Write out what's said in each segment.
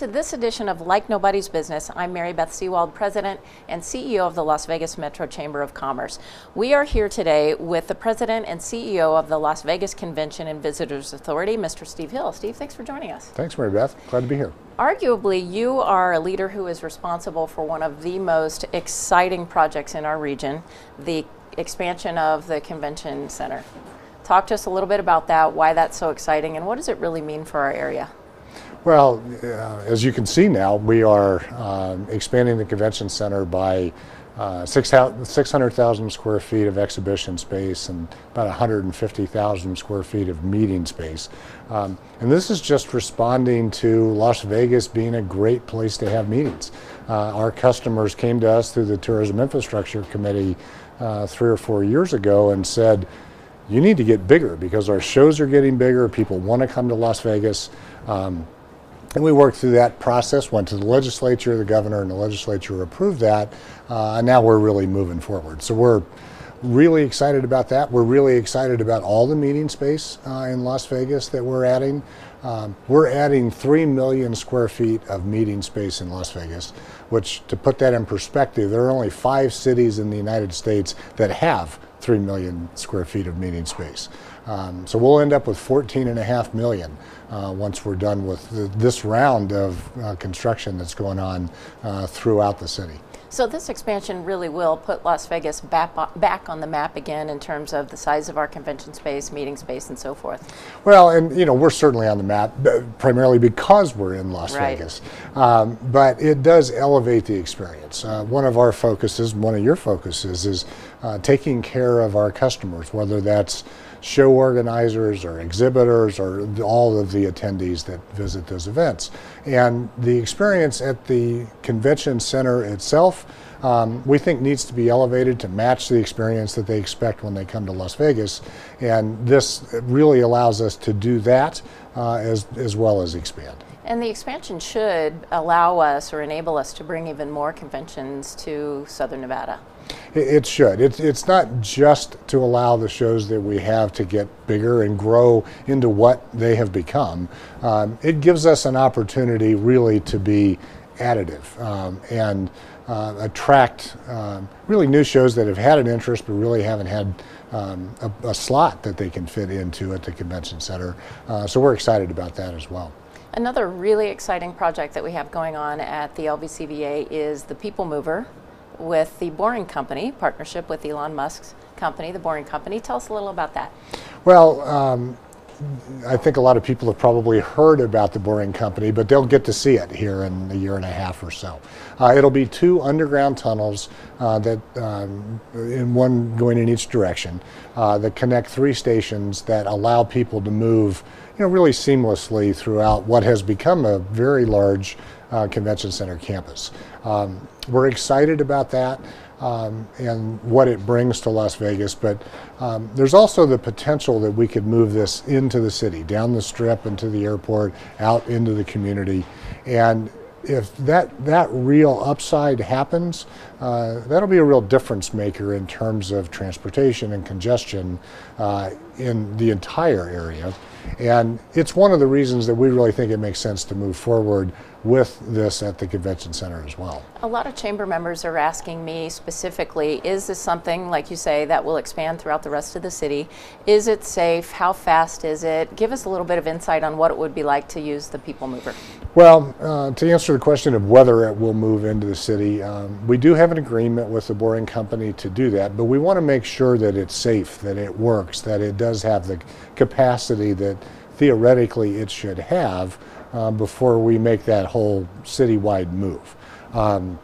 To this edition of Like Nobody's Business. I'm Mary Beth Sewald, President and CEO of the Las Vegas Metro Chamber of Commerce. We are here today with the President and CEO of the Las Vegas Convention and Visitors Authority, Mr. Steve Hill. Steve, thanks for joining us. Thanks, Mary Beth. Glad to be here. Arguably, you are a leader who is responsible for one of the most exciting projects in our region, the expansion of the convention center. Talk to us a little bit about that, why that's so exciting, and what does it really mean for our area? Well, uh, as you can see now, we are um, expanding the convention center by uh, 600,000 square feet of exhibition space and about 150,000 square feet of meeting space. Um, and this is just responding to Las Vegas being a great place to have meetings. Uh, our customers came to us through the Tourism Infrastructure Committee uh, three or four years ago and said, you need to get bigger because our shows are getting bigger. People want to come to Las Vegas. Um, and we worked through that process, went to the legislature, the governor and the legislature approved that, uh, and now we're really moving forward. So we're really excited about that. We're really excited about all the meeting space uh, in Las Vegas that we're adding. Um, we're adding 3 million square feet of meeting space in Las Vegas, which, to put that in perspective, there are only five cities in the United States that have 3 million square feet of meeting space. Um, so we'll end up with 14 and a half million uh, once we're done with the, this round of uh, construction that's going on uh, throughout the city. So this expansion really will put Las Vegas back, back on the map again in terms of the size of our convention space, meeting space, and so forth. Well, and you know we're certainly on the map primarily because we're in Las right. Vegas, um, but it does elevate the experience. Uh, one of our focuses, one of your focuses, is uh, taking care of our customers, whether that's show organizers or exhibitors or all of the attendees that visit those events. And the experience at the convention center itself, um, we think needs to be elevated to match the experience that they expect when they come to Las Vegas. And this really allows us to do that uh, as, as well as expand. And the expansion should allow us or enable us to bring even more conventions to Southern Nevada. It should. It's, it's not just to allow the shows that we have to get bigger and grow into what they have become. Um, it gives us an opportunity really to be additive um, and uh, attract um, really new shows that have had an interest but really haven't had um, a, a, slot that they can fit into at the convention center. Uh, so we're excited about that as well. Another really exciting project that we have going on at the LVCVA is the People Mover, with the Boring Company, partnership with Elon Musk's company, the Boring Company. Tell us a little about that. Well, um, I think a lot of people have probably heard about the Boring Company, but they'll get to see it here in a year and a half or so. Uh, it'll be two underground tunnels uh, that, um, in one going in each direction, uh, that connect three stations that allow people to move, you know, really seamlessly throughout what has become a very large uh, convention center campus. Um, we're excited about that um, and what it brings to Las Vegas, but um, there's also the potential that we could move this into the city, down the strip, into the airport, out into the community. And if that, that real upside happens, uh, that'll be a real difference maker in terms of transportation and congestion uh, in the entire area. And it's one of the reasons that we really think it makes sense to move forward with this at the convention center as well. A lot of chamber members are asking me specifically, is this something, like you say, that will expand throughout the rest of the city? Is it safe? How fast is it? Give us a little bit of insight on what it would be like to use the People Mover. Well, uh, to answer the question of whether it will move into the city, um, we do have an agreement with the boring company to do that, but we want to make sure that it's safe, that it works, that it does have the capacity that theoretically it should have uh, before we make that whole citywide move. Um,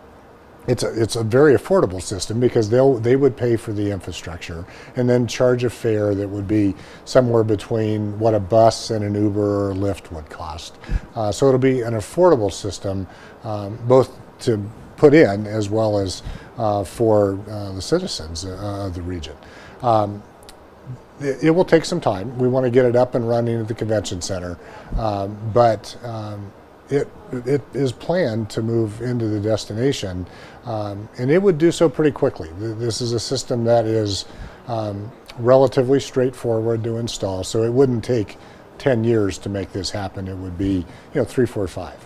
it's a, it's a very affordable system because they'll they would pay for the infrastructure and then charge a fare that would be somewhere between what a bus and an Uber or Lyft would cost. Uh, so it'll be an affordable system, um, both to put in as well as uh, for uh, the citizens uh, of the region. Um, it, will take some time. We want to get it up and running at the convention center, um, but um, it, it is planned to move into the destination, um, and it would do so pretty quickly. This is a system that is um, relatively straightforward to install, so it wouldn't take 10 years to make this happen. It would be, you know, three, four, five.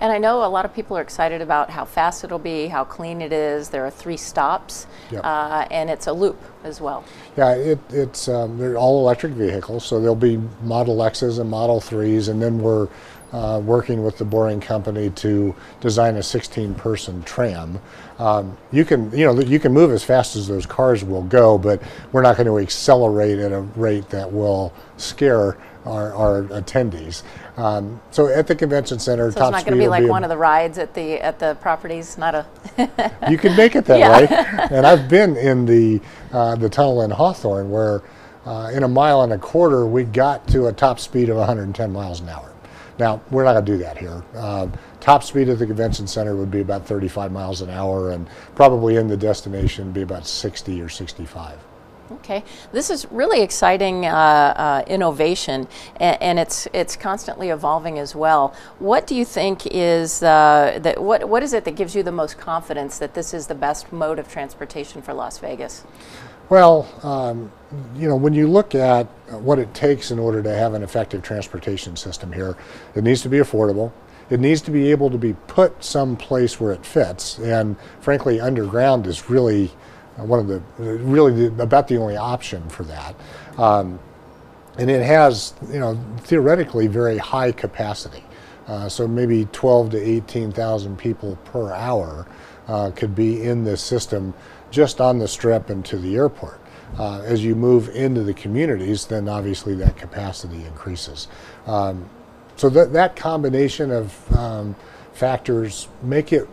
And I know a lot of people are excited about how fast it'll be, how clean it is. There are three stops, Yep. uh, and it's a loop as well. Yeah, it, it's um, they're all electric vehicles, so there'll be Model X's and Model 3s, and then we're uh, working with the Boring Company to design a 16-person tram. Um, you can, you know, you can move as fast as those cars will go, but we're not going to accelerate at a rate that will scare our, our attendees. Um, so at the convention center, So top it's not going to be like a- one of the rides at the at the properties. Not a. you can make it that Yeah. way. And I've been in the uh, the tunnel in Hawthorne where uh, in a mile and a quarter we got to a top speed of 110 miles an hour. Now we're not going to do that here. Uh, top speed at the convention center would be about 35 miles an hour, and probably in the destination be about 60 or 65. Okay, this is really exciting uh, uh, innovation, and, and it's it's constantly evolving as well. What do you think is uh, that? What what is it that gives you the most confidence that this is the best mode of transportation for Las Vegas? Well, um, you know, when you look at what it takes in order to have an effective transportation system here, it needs to be affordable. It needs to be able to be put someplace where it fits. And frankly, underground is really one of the, really the, about the only option for that. Um, and it has, you know, theoretically very high capacity. Uh, so maybe 12 to 18,000 people per hour uh, could be in this system just on the strip and to the airport. Uh, as you move into the communities, then obviously that capacity increases. Um, so that, that combination of um, factors make it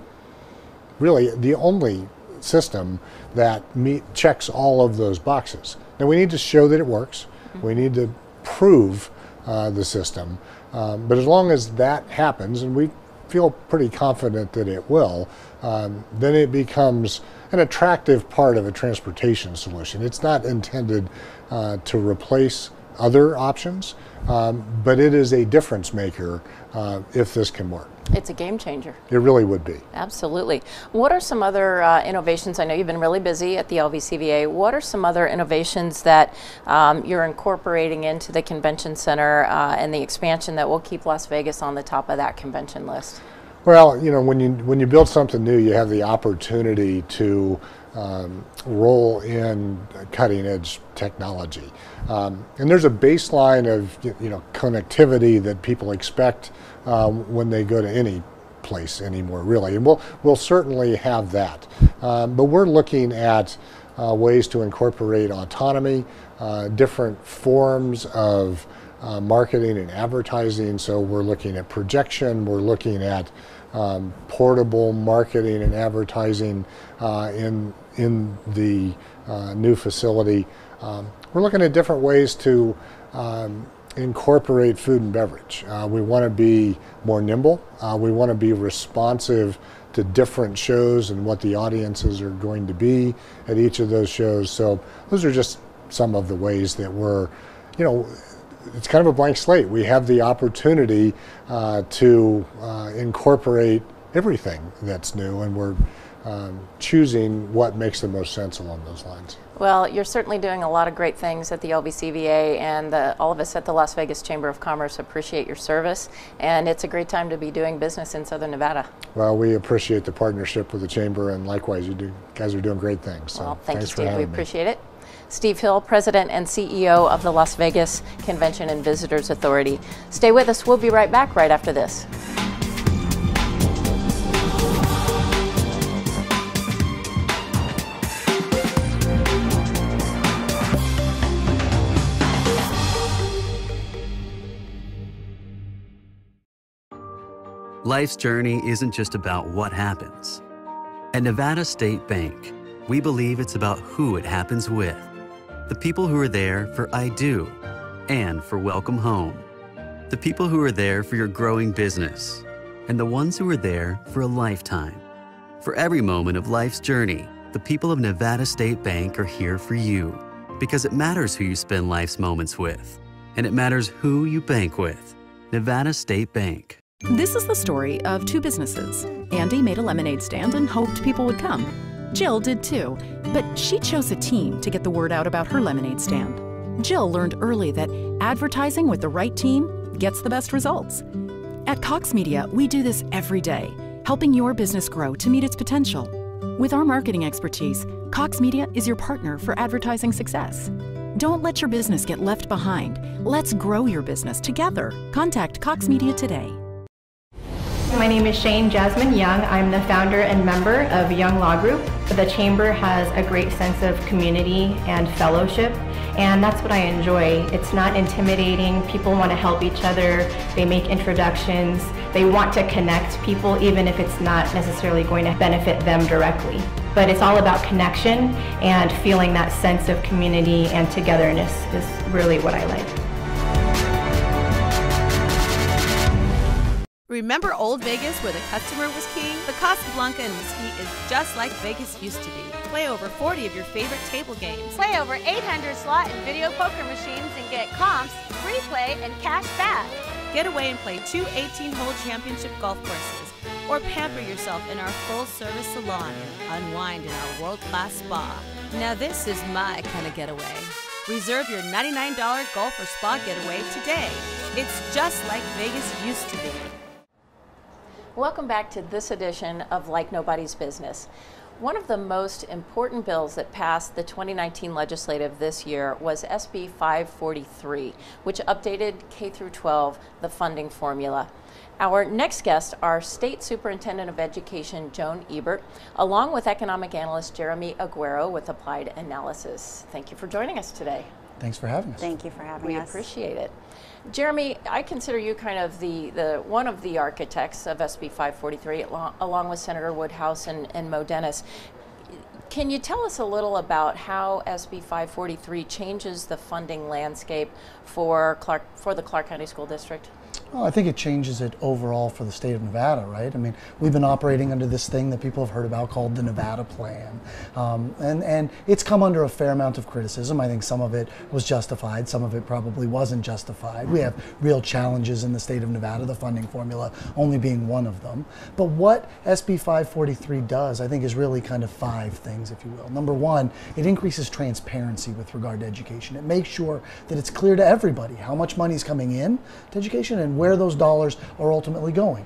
really the only system that meet, checks all of those boxes. Now we need to show that it works. We need to prove uh, the system. Um, but as long as that happens, and we feel pretty confident that it will, um, then it becomes an attractive part of a transportation solution. It's not intended uh, to replace other options, um, but it is a difference maker uh, if this can work. It's a game changer. It really would be. Absolutely. What are some other uh, innovations? I know you've been really busy at the LVCVA. What are some other innovations that um, you're incorporating into the convention center uh, and the expansion that will keep Las Vegas on the top of that convention list? Well, you know, when you when you build something new, you have the opportunity to um, roll in cutting edge technology, um, and there's a baseline of you know connectivity that people expect um, when they go to any place anymore, really, and we'll we'll certainly have that, um, but we're looking at uh, ways to incorporate autonomy, uh, different forms of uh, marketing and advertising. So we're looking at projection, we're looking at um, portable marketing and advertising uh, in in the uh, new facility. Um, we're looking at different ways to um, incorporate food and beverage. Uh, we want to be more nimble. Uh, we want to be responsive to different shows and what the audiences are going to be at each of those shows. So those are just some of the ways that we're, you know, it's kind of a blank slate. We have the opportunity uh, to uh, incorporate everything that's new, and we're um, choosing what makes the most sense along those lines. Well, you're certainly doing a lot of great things at the LVCVA, and the, all of us at the Las Vegas Chamber of Commerce appreciate your service. And it's a great time to be doing business in Southern Nevada. Well, we appreciate the partnership with the chamber, and likewise, you do, guys are doing great things. So Well, thank you, thanks for Steve. We having me. appreciate it. Steve Hill, President and CEO of the Las Vegas Convention and Visitors Authority. Stay with us. We'll be right back right after this. Life's journey isn't just about what happens. At Nevada State Bank, we believe it's about who it happens with. The people who are there for I Do and for Welcome Home. The people who are there for your growing business. And the ones who are there for a lifetime. For every moment of life's journey, the people of Nevada State Bank are here for you because it matters who you spend life's moments with. And it matters who you bank with. Nevada State Bank. This is the story of two businesses. Andy made a lemonade stand and hoped people would come. Jill did too, but she chose a team to get the word out about her lemonade stand. Jill learned early that advertising with the right team gets the best results. At Cox Media, we do this every day, helping your business grow to meet its potential. With our marketing expertise, Cox Media is your partner for advertising success. Don't let your business get left behind. Let's grow your business together. Contact Cox Media today. My name is Shane Jasmine Young. I'm the founder and member of Young Law Group. The Chamber has a great sense of community and fellowship, and that's what I enjoy. It's not intimidating. People want to help each other. They make introductions. They want to connect people, even if it's not necessarily going to benefit them directly. But it's all about connection and feeling that sense of community and togetherness is really what I like. Remember Old Vegas where the customer was king? The Casablanca in Mesquite is just like Vegas used to be. Play over 40 of your favorite table games. Play over 800 slot and video poker machines and get comps, free play, and cash back. Get away and play two 18 hole championship golf courses. Or pamper yourself in our full service salon and unwind in our world class spa. Now, this is my kind of getaway. Reserve your $99 golf or spa getaway today. It's just like Vegas used to be. Welcome back to this edition of Like Nobody's Business. One of the most important bills that passed the 2019 legislative this year was SB 543, which updated K through 12 the funding formula. Our next guests are State Superintendent of Education Jhone Ebert, along with economic analyst Jeremy Aguero with Applied Analysis. Thank you for joining us today. Thanks for having us. Thank you for having we us. We appreciate it. Jeremy, I consider you kind of the, the one of the architects of SB 543, along, along with Senator Woodhouse and, and Mo Denis. Can you tell us a little about how SB 543 changes the funding landscape for Clark for the Clark County School District? Well, I think it changes it overall for the state of Nevada, right? I mean, we've been operating under this thing that people have heard about called the Nevada Plan. Um, and, and it's come under a fair amount of criticism. I think some of it was justified, some of it probably wasn't justified. We have real challenges in the state of Nevada, the funding formula only being one of them. But what SB 543 does, I think, is really kind of five things, if you will. Number one, it increases transparency with regard to education. It makes sure that it's clear to everybody how much money is coming in to education and where those dollars are ultimately going.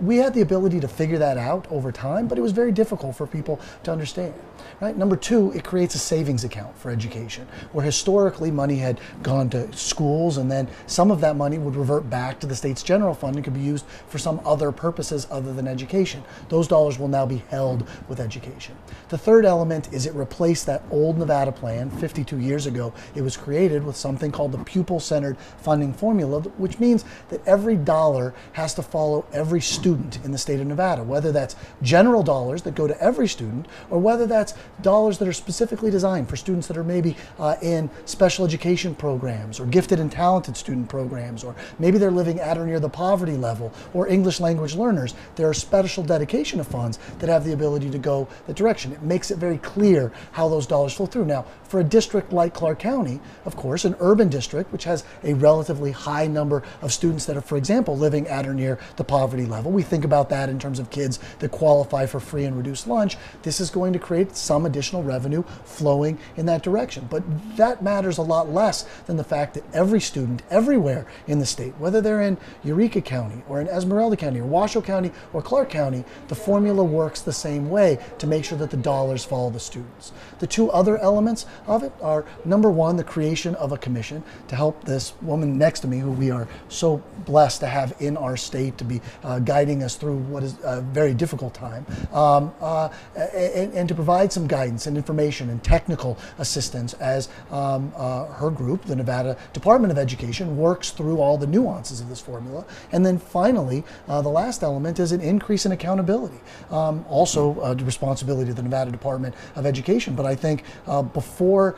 We had the ability to figure that out over time, but it was very difficult for people to understand. Right? Number two, it creates a savings account for education, where historically money had gone to schools and then some of that money would revert back to the state's general fund and could be used for some other purposes other than education. Those dollars will now be held with education. The third element is it replaced that old Nevada plan 52 years ago. It was created with something called the pupil centered funding formula, which means that every dollar has to follow every student in the state of Nevada, whether that's general dollars that go to every student or whether that's dollars that are specifically designed for students that are maybe uh, in special education programs or gifted and talented student programs, or maybe they're living at or near the poverty level, or English language learners. There are special dedication of funds that have the ability to go that direction. It makes it very clear how those dollars flow through. Now, for a district like Clark County, of course, an urban district, which has a relatively high number of students that are, for example, living at or near the poverty level, we think about that in terms of kids that qualify for free and reduced lunch. This is going to create some additional revenue flowing in that direction. But that matters a lot less than the fact that every student everywhere in the state, whether they're in Eureka County or in Esmeralda County or Washoe County or Clark County, the formula works the same way to make sure that the dollars follow the students. The two other elements of it are number one, the creation of a commission to help this woman next to me, who we are so blessed to have in our state to be uh, guiding us through what is a very difficult time, um, uh, and, and, to provide some guidance and information and technical assistance as um, uh, her group, the Nevada Department of Education, works through all the nuances of this formula. And then finally, uh, the last element is an increase in accountability. Um, also, uh, the responsibility of the Nevada Department of Education. But I think uh, before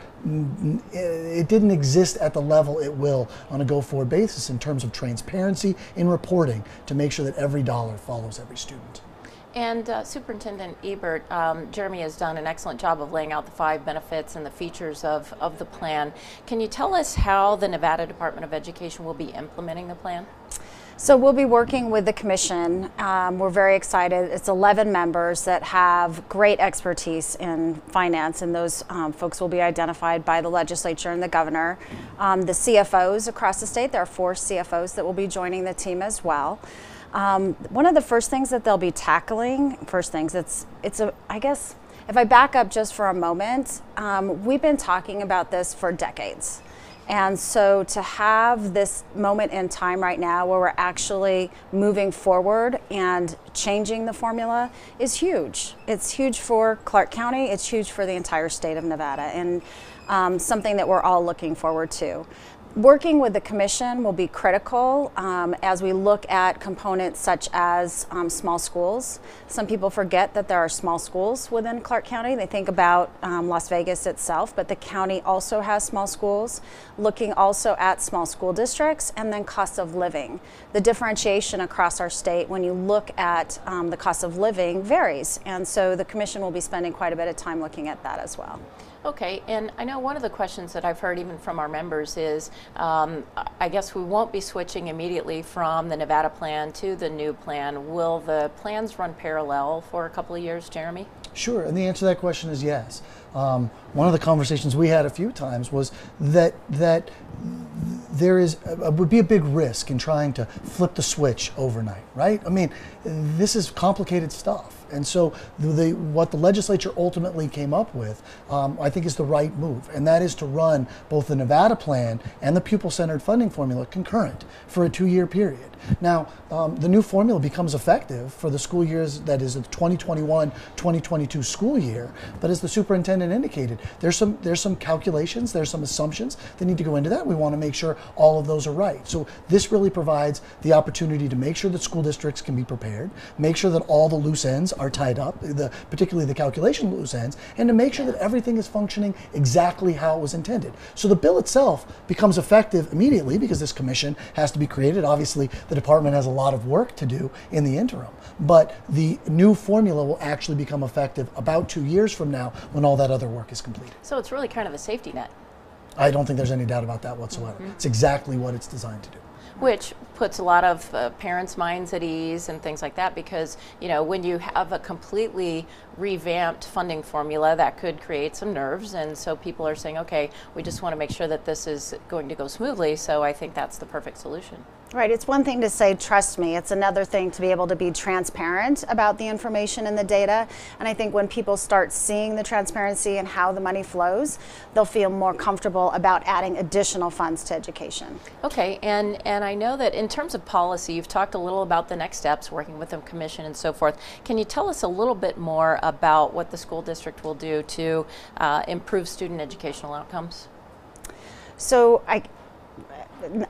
it didn't exist at the level it will on a go forward basis in terms of transparency in reporting to make sure that every dollar follows every student. And uh, Superintendent Ebert, um, Jeremy has done an excellent job of laying out the five benefits and the features of, of the plan. Can you tell us how the Nevada Department of Education will be implementing the plan? So we'll be working with the commission. Um, we're very excited. It's 11 members that have great expertise in finance, and those um, folks will be identified by the legislature and the governor. Um, the CFOs across the state, there are four CFOs that will be joining the team as well. Um, one of the first things that they'll be tackling, first things, it's it's a I guess if I back up just for a moment, um, we've been talking about this for decades. And so to have this moment in time right now where we're actually moving forward and changing the formula is huge. It's huge for Clark County, it's huge for the entire state of Nevada, and um, something that we're all looking forward to. Working with the commission will be critical um, as we look at components such as um, small schools. Some people forget that there are small schools within Clark County. They think about um, Las Vegas itself, but the county also has small schools. Looking also at small school districts and then cost of living. The differentiation across our state when you look at um, the cost of living varies, and so the commission will be spending quite a bit of time looking at that as well. Okay, and I know one of the questions that I've heard even from our members is um, I guess we won't be switching immediately from the Nevada plan to the new plan. Will the plans run parallel for a couple of years, Jeremy? Sure, and the answer to that question is yes. Um, one of the conversations we had a few times was that that there is uh, would be a big risk in trying to flip the switch overnight, right? I mean, this is complicated stuff. And so, the, what the legislature ultimately came up with, um, I think, is the right move, and that is to run both the Nevada plan and the pupil centered funding formula concurrent for a two year period. Now, um, the new formula becomes effective for the school years that is the 2021 2022 school year, but as the superintendent indicated, there's some, there's some calculations, there's some assumptions that need to go into that. We want to make sure all of those are right. So, this really provides the opportunity to make sure that school districts can be prepared, make sure that all the loose ends are tied up, the, particularly the calculation loose ends, and to make sure that everything is functioning exactly how it was intended. So the bill itself becomes effective immediately because this commission has to be created. Obviously, the department has a lot of work to do in the interim, but the new formula will actually become effective about two years from now when all that other work is completed. So it's really kind of a safety net. I don't think there's any doubt about that whatsoever. Mm-hmm. It's exactly what it's designed to do which puts a lot of uh, parents' minds at ease and things like that because you know when you have a completely revamped funding formula that could create some nerves and so people are saying okay we just want to make sure that this is going to go smoothly so i think that's the perfect solution Right. It's one thing to say, trust me. It's another thing to be able to be transparent about the information and the data. And I think when people start seeing the transparency and how the money flows, they'll feel more comfortable about adding additional funds to education. Okay. And, and I know that in terms of policy, you've talked a little about the next steps, working with the commission and so forth. Can you tell us a little bit more about what the school district will do to uh, improve student educational outcomes? So I,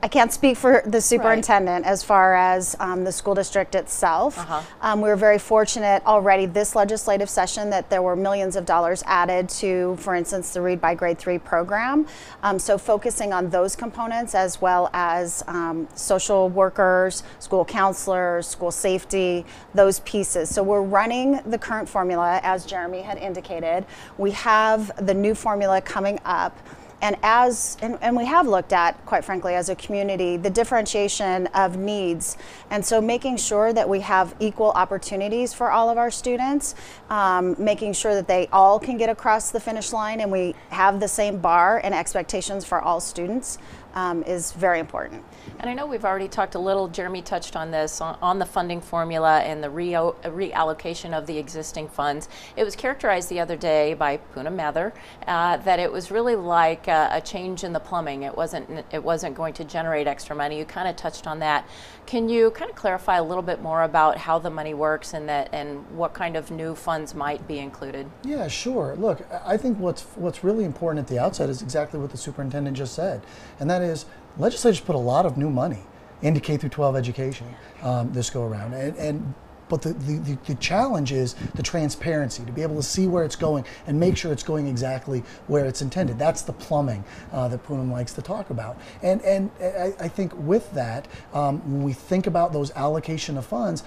I can't speak for the superintendent right. as far as um, the school district itself. Uh-huh. Um, we were very fortunate already this legislative session that there were millions of dollars added to, for instance, the Read by Grade 3 program. Um, so focusing on those components as well as um, social workers, school counselors, school safety, those pieces. So we're running the current formula as Jeremy had indicated. We have the new formula coming up and as and, and, we have looked at quite frankly as a community the differentiation of needs. And so making sure that we have equal opportunities for all of our students um, making sure that they all can get across the finish line and we have the same bar and expectations for all students um, is very important. And I know we've already talked a little, Jeremy touched on this, on, on the funding formula and the re reallocation of the existing funds. It was characterized the other day by Poonam Mathur uh, that it was really like a, a, change in the plumbing. It wasn't, it wasn't going to generate extra money. You kind of touched on that. Can you kind of clarify a little bit more about how the money works and that and what kind of new funds might be included? Yeah, sure. Look, I think what's what's really important at the outset is exactly what the superintendent just said, and that is legislators put a lot of new money into K through 12 education um, this go around, and, and but the, the, the, challenge is the transparency, to be able to see where it's going and make sure it's going exactly where it's intended. That's the plumbing uh, that Poonam likes to talk about. And, and I, I think with that, um, when we think about those allocation of funds,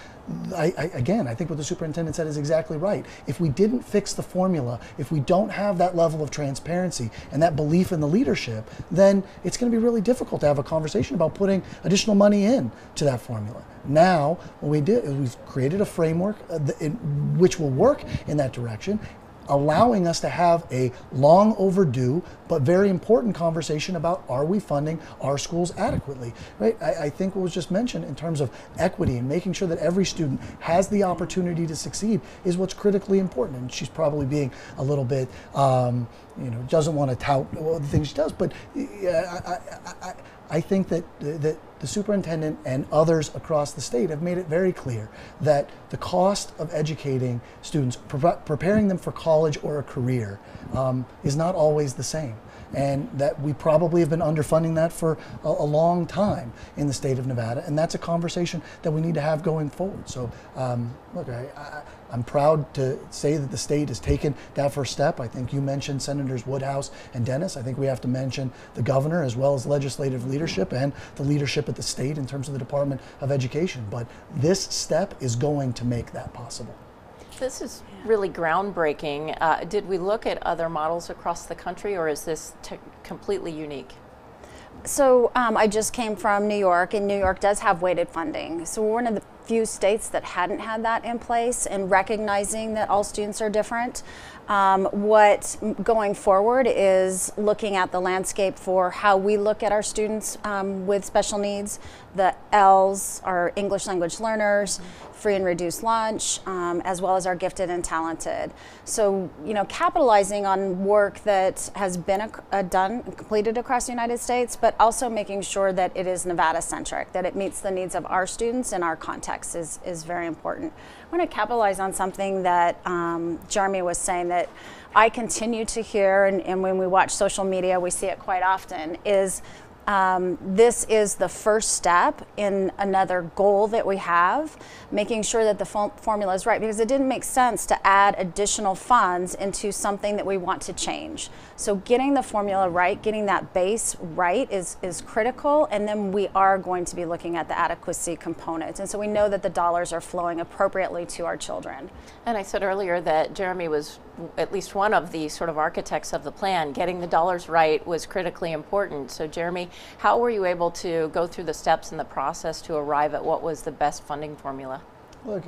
I, I, again, I think what the superintendent said is exactly right. If we didn't fix the formula, if we don't have that level of transparency and that belief in the leadership, then it's going to be really difficult to have a conversation about putting additional money in to that formula. Now, what we did is we've created a framework uh, which will work in that direction allowing us to have a long overdue but very important conversation about are we funding our schools adequately right? I, I, think what was just mentioned in terms of equity and making sure that every student has the opportunity to succeed is what's critically important. And she's probably being a little bit um, you know doesn't want to tout the things she does but I, I, I think that, that the superintendent and others across the state have made it very clear that the cost of educating students, pre preparing them for college or a career, um, is not always the same and that we probably have been underfunding that for a, a, long time in the state of Nevada, and that's a conversation that we need to have going forward. So, um, look, I, am proud to say that the state has taken that first step. I think you mentioned Senators Woodhouse and Denis. I think we have to mention the governor as well as legislative leadership and the leadership at the state in terms of the Department of Education. But this step is going to make that possible. This is really groundbreaking. Uh, did we look at other models across the country, or is this completely unique? So um, I just came from New York, and New York does have weighted funding. So we're one of the few states that hadn't had that in place, and recognizing that all students are different. Um, what going forward is looking at the landscape for how we look at our students um, with special needs. The L's, our English language learners, free and reduced lunch, um, as well as our gifted and talented. So, you know, capitalizing on work that has been a, a done, completed across the United States, but also making sure that it is Nevada centric, that it meets the needs of our students in our context is, is very important. I want to capitalize on something that um, Jeremy was saying that I continue to hear, and, and when we watch social media, we see it quite often, is um, this is the first step in another goal that we have, making sure that the formula is right because it didn't make sense to add additional funds into something that we want to change. So getting the formula right, getting that base right is, is critical and then we are going to be looking at the adequacy components. And so we know that the dollars are flowing appropriately to our children. And I said earlier that Jeremy was at least one of the sort of architects of the plan. Getting the dollars right was critically important. So Jeremy, how were you able to go through the steps in the process to arrive at what was the best funding formula? Look,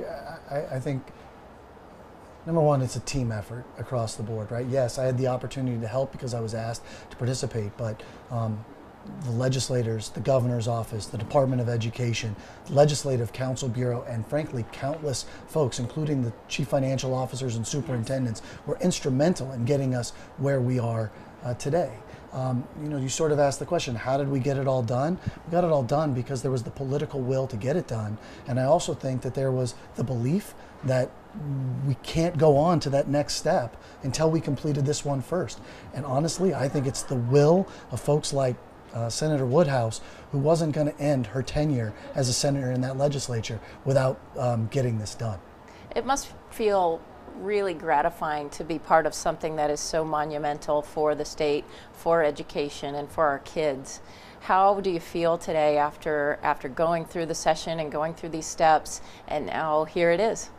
I, I think number one, it's a team effort across the board, right? Yes, I had the opportunity to help because I was asked to participate, but um, the legislators, the governor's office, the Department of Education, Legislative Council Bureau, and frankly, countless folks, including the chief financial officers and superintendents, were instrumental in getting us where we are uh, today. Um, you know, you sort of asked the question, how did we get it all done? We got it all done because there was the political will to get it done. And I also think that there was the belief that we can't go on to that next step until we completed this one first. And honestly, I think it's the will of folks like uh, Senator Woodhouse, who wasn't going to end her tenure as a senator in that legislature without um, getting this done. It must feel really gratifying to be part of something that is so monumental for the state, for education, and for our kids. How do you feel today after after going through the session and going through these steps, and now here it is?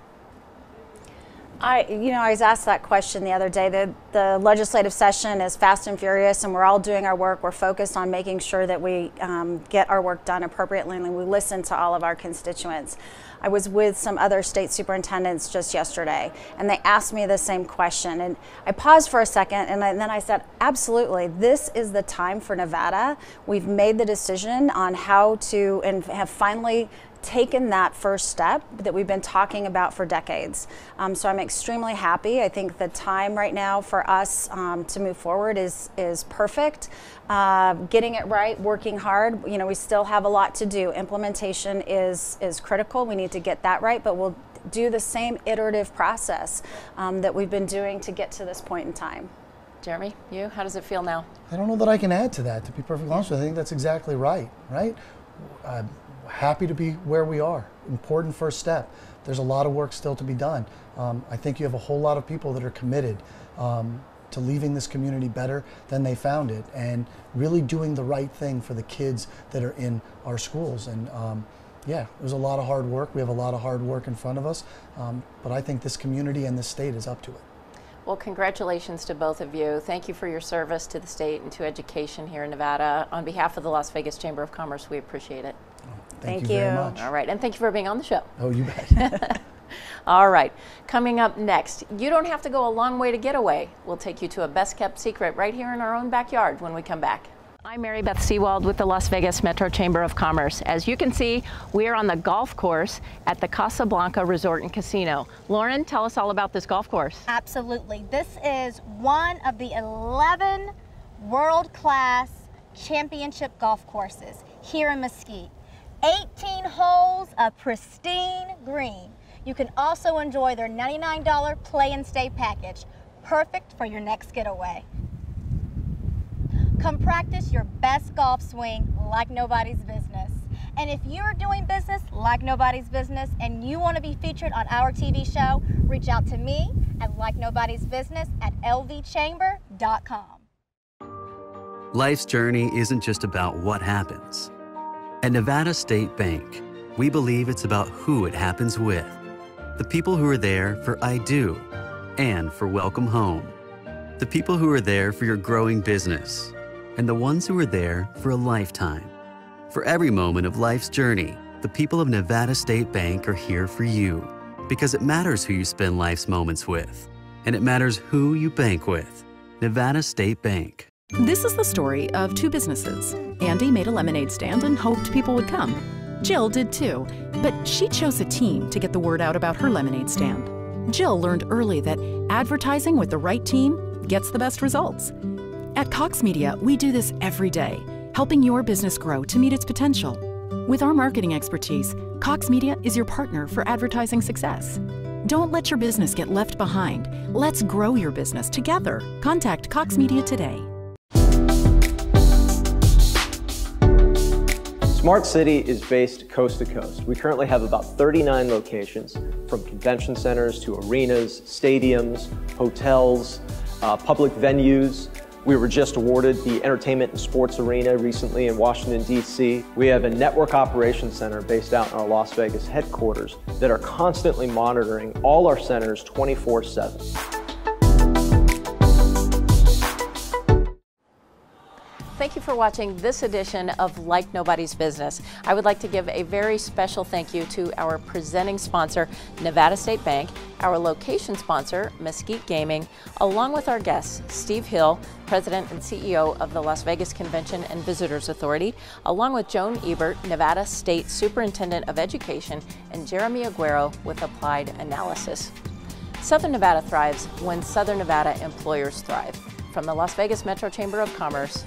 I, you know, I was asked that question the other day. The, the legislative session is fast and furious, and we're all doing our work. We're focused on making sure that we um, get our work done appropriately, and we listen to all of our constituents. I was with some other state superintendents just yesterday, and they asked me the same question. And I paused for a second, and, I, and then I said, absolutely, this is the time for Nevada. We've made the decision on how to, and have finally taken that first step that we've been talking about for decades. Um, so I'm extremely happy. I think the time right now for us um, to move forward is is perfect. Uh, getting it right, working hard. You know, we still have a lot to do. Implementation is is critical. We need to get that right, but we'll do the same iterative process um, that we've been doing to get to this point in time. Jeremy, you, how does it feel now? I don't know that I can add to that, to be perfectly honest with you. I think that's exactly right, right? Uh, happy to be where we are. Important first step. There's a lot of work still to be done. Um, I think you have a whole lot of people that are committed um, to leaving this community better than they found it and really doing the right thing for the kids that are in our schools. And um, yeah, it was a lot of hard work. We have a lot of hard work in front of us, um, but I think this community and this state is up to it. Well, congratulations to both of you. Thank you for your service to the state and to education here in Nevada. On behalf of the Las Vegas Chamber of Commerce, we appreciate it. Thank, thank you, you, very much. All right, and thank you for being on the show. Oh, you bet. All right, coming up next, you don't have to go a long way to get away. We'll take you to a best kept secret right here in our own backyard when we come back. I'm Mary Beth Sewald with the Las Vegas Metro Chamber of Commerce. As you can see, we are on the golf course at the Casablanca Resort and Casino. Lauren, tell us all about this golf course. Absolutely. This is one of the 11 world-class championship golf courses here in Mesquite. 18 holes of pristine green. You can also enjoy their $99 play and stay package, perfect for your next getaway. Come practice your best golf swing like nobody's business. And if you're doing business like nobody's business and you want to be featured on our TV show, reach out to me at like nobody's business at lvchamber.com. Life's journey isn't just about what happens. At Nevada State Bank, we believe it's about who it happens with. The people who are there for I do and for welcome home. The people who are there for your growing business and the ones who are there for a lifetime. For every moment of life's journey, the people of Nevada State Bank are here for you because it matters who you spend life's moments with, and it matters who you bank with. Nevada State Bank. This is the story of two businesses. Andy made a lemonade stand and hoped people would come. Jill did too, but she chose a team to get the word out about her lemonade stand. Jill learned early that advertising with the right team gets the best results. At Cox Media, we do this every day, helping your business grow to meet its potential. With our marketing expertise, Cox Media is your partner for advertising success. Don't let your business get left behind. Let's grow your business together. Contact Cox Media today. Smart City is based coast to coast. We currently have about 39 locations, from convention centers to arenas, stadiums, hotels, uh, public venues, we were just awarded the Entertainment and Sports Arena recently in Washington, D.C. We have a network operations center based out in our Las Vegas headquarters that are constantly monitoring all our centers 24 7. Thank you for watching this edition of Like Nobody's Business. I would like to give a very special thank you to our presenting sponsor, Nevada State Bank, our location sponsor, Mesquite Gaming, along with our guests, Steve Hill, President and CEO of the Las Vegas Convention and Visitors Authority, along with Jhone Ebert, Nevada State Superintendent of Education, and Jeremy Aguero with Applied Analysis. Southern Nevada thrives when Southern Nevada employers thrive. From the Las Vegas Metro Chamber of Commerce,